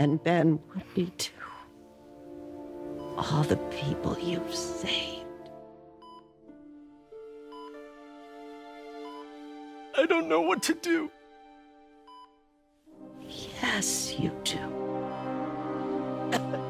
And Ben would be too. All the people you've saved. I don't know what to do. Yes, you do.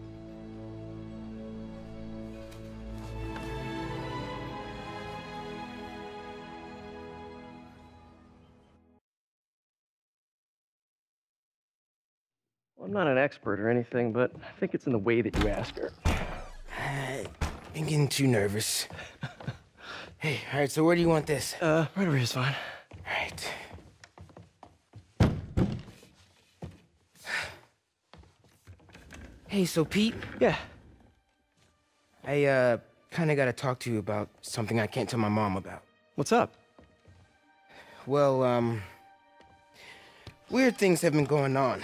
Well, I'm not an expert or anything, but I think it's in the way that you ask her. I'm getting too nervous. hey, all right, so where do you want this? Uh, right over here is fine. All right. Hey, so Pete, Yeah. I, uh, kinda gotta talk to you about something I can't tell my mom about. What's up? Well, um, weird things have been going on.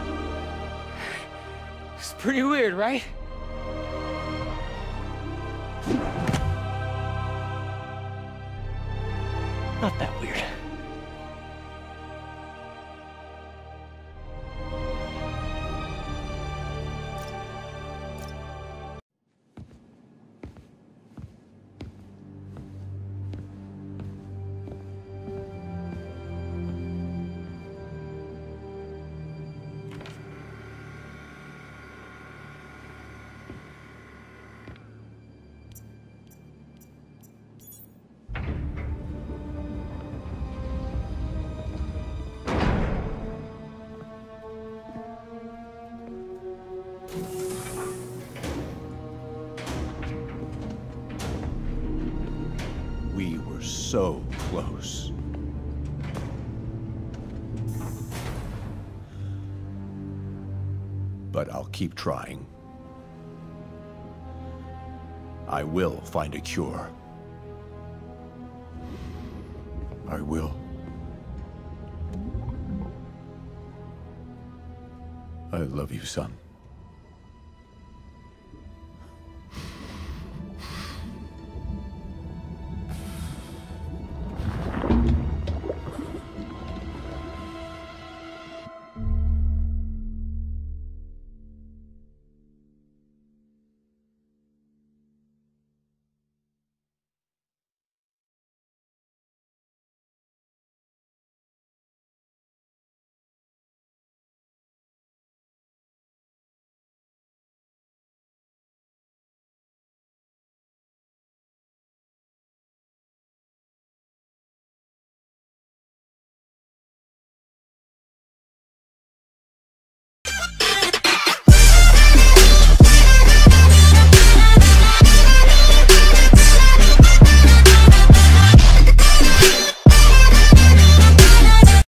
It's pretty weird, right? Not that weird. So close. But I'll keep trying. I will find a cure. I will. I love you, son.